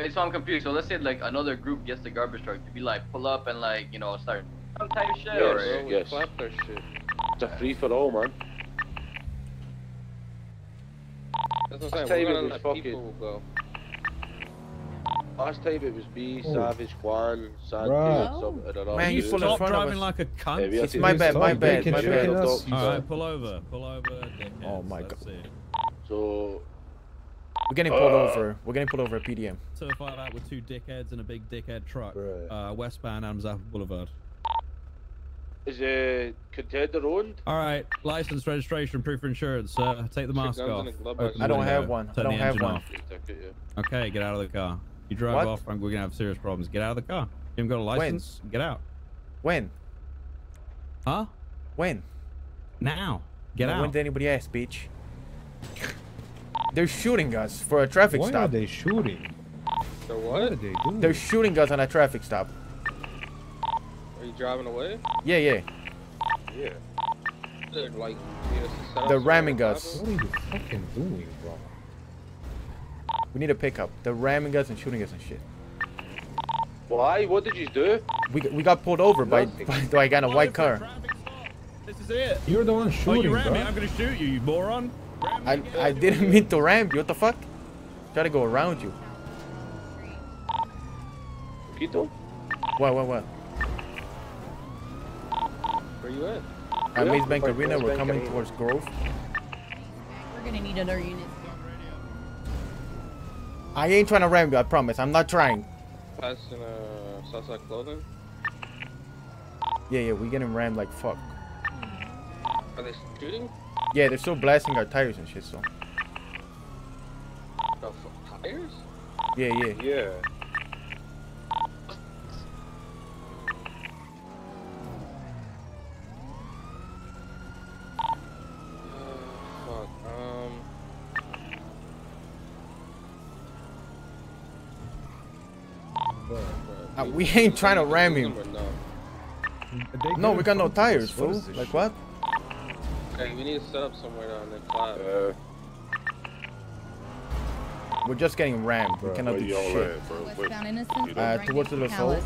Wait, so I'm confused. So let's say like another group gets the garbage truck to be like pull up and like you know start some type of shit Yes. or yes. clapped our shit. It's a free for all, man. That's what Last I'm saying. time We're it gonna was let fucking- people go. Last time it was me, Oh. Savage, Juan, Santi, Right. and some and another Man, you dude. pull in Stop driving like a Yeah, cunt. we It's my bad, my bad, bacon my bad. on top. Us. Alright, pull over. Pull over, dickheads. Oh my God. see. So, We're getting pulled Uh. over. We're getting pulled over at PDM. Certified out with two dickheads and a big dickhead truck. Right. Uh, westbound Adams Apple Boulevard. is it contender owned? Alright, license, registration, proof of insurance, sir. Take the mask off. the glove Open box. the I don't have one. I don't have one. off. Okay, get out of the car. You drive What? off, and we're gonna have serious problems. Get out of the car. You haven't got a license? Get out. When? Huh? When? Now. Get No, out. When did anybody ask, bitch? They're shooting us for a traffic stop. Why are stop. they shooting? So What are they doing? They're shooting us on a traffic stop. Are you driving away? Yeah, yeah. Yeah. They're like, you know, set up They're ramming we're us. What are you fucking doing, bro? We need a pickup. They're ramming us and shooting us and shit. Why? What did you do? We, we got pulled over by, Nothing. by, by a guy in a white car. This is it. You're the one shooting, oh, you ran bro. me. I'm gonna shoot you, you moron. Ram me, I, I didn't mean to ram you. What the fuck? Try to go around you. Quito? What, what, what? Where you at? At Yeah, Maze Bank Arena, we're Bank coming Arena. towards Grove. We're gonna need other units. I ain't trying to ram you, I promise. I'm not trying. Passing uh, Southside Clothing? Yeah, yeah, we getting rammed like fuck. Are they shooting? Yeah, they're still blasting our tires and shit, so. The tires? Yeah, yeah. Yeah. Fuck. Um. Uh, we ain't trying to ram him. No. they No, get we got no front of us. tires, fool. Like what? Okay, we need to set up somewhere down there. Clap. Uh, We're just getting rammed. We Bro, cannot where do shit. at, bro? Wait, Westbound Innocence. Uh, towards next to the Sol.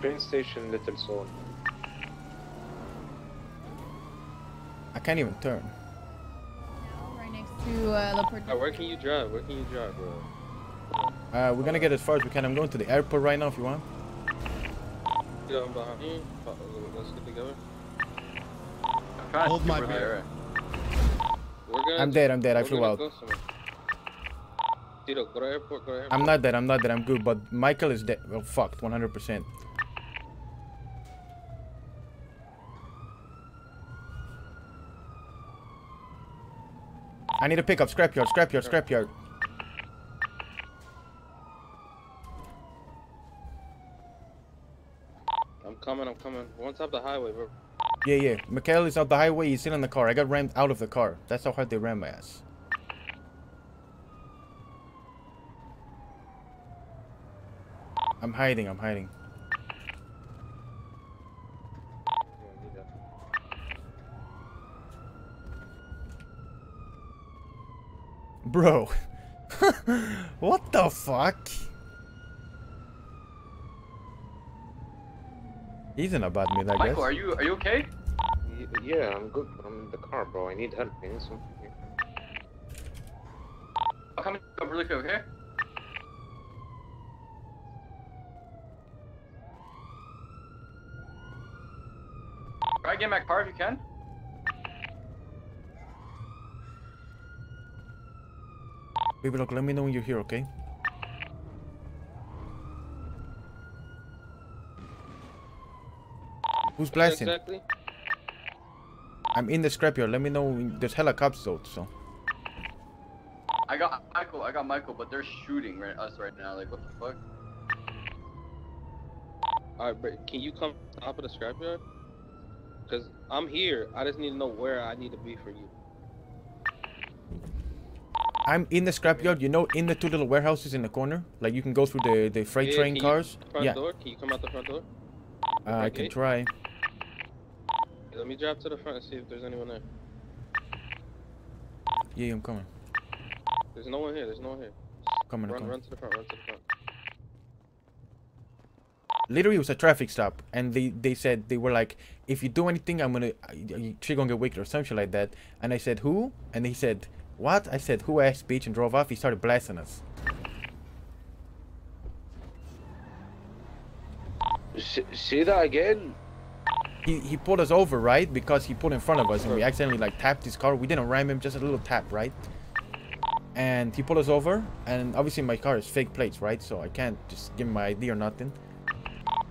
Train station, Little Seoul. I can't even turn. Right next to uh, La Puerta. Alright, where can you drive? Where can you drive, bro? Uh, we're gonna get as far as we can. I'm going to the airport right now if you want. Get on behind me. Uh, Let's get together. I'm trying Hold to my beer. there. I'm dead, I'm dead. I flew out. Tito, go to airport. Go to airport. I'm not dead, I'm not dead, I'm good. But Michael is dead. Well, fucked, 100%. I need a pickup. Scrapyard, scrapyard, scrapyard. I'm coming. I'm coming. One top the highway, bro. Yeah, yeah. Mikhail is out the highway. He's in the car. I got rammed out of the car. That's how hard they ran my ass. I'm hiding. I'm hiding. Bro. what the fuck? He's in a bad mood, I guess. Michael, are you are you okay? Y- Yeah, I'm good. I'm in the car, bro. I need help. I need some. I'll come up really quick, okay? Try to get in my car if you can. Baby, look, let me know when you're here, okay? Who's blasting? Exactly. I'm in the scrapyard. Let me know. There's hella cops though, so. I got Michael, I got Michael, but they're shooting right, us right now. Like, what the fuck? Alright, but can you come to the top of the scrapyard? Cause I'm here. I just need to know where I need to be for you. I'm in the scrapyard. You know, in the two little warehouses in the corner. Like you can go through the the freight Yeah, train cars. Front Yeah, door? Can you come out the front door? uh, I can try. Let me drive to the front and see if there's anyone there. Yeah, I'm coming. There's no one here. There's no one here. Come in Run, car. run to the front, run to the front. Literally, it was a traffic stop, and they they said they were like, if you do anything, I'm gonna you- she gonna get wicked or something like that. And I said who? And he said what? I said who ass bitch and drove off. He started blasting us. S- say that again. He he pulled us over right because he pulled in front of us and we accidentally like tapped his car. We didn't ram him, just a little tap right. And he pulled us over, and obviously my car is fake plates, right? So I can't just give him my ID or nothing.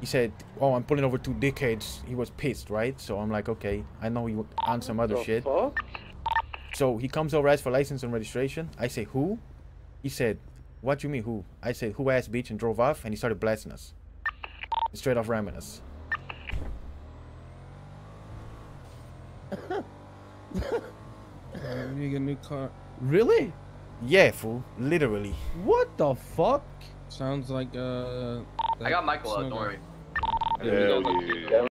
He said, "Oh, I'm pulling over two dickheads." He was pissed, right? So I'm like, "Okay, I know you on some other the shit." Fuck? So he comes over, asks for license and registration. I say, "Who?" He said, "What you mean who?" I said, "Who ass bitch?" and drove off, and he started blasting us, straight off ramming us. Uh, we need get a new car. Really? Yeah, fool, literally. What the fuck? Sounds like uh. I got Michael. Snow don't worry. And then we go Hell yeah. through-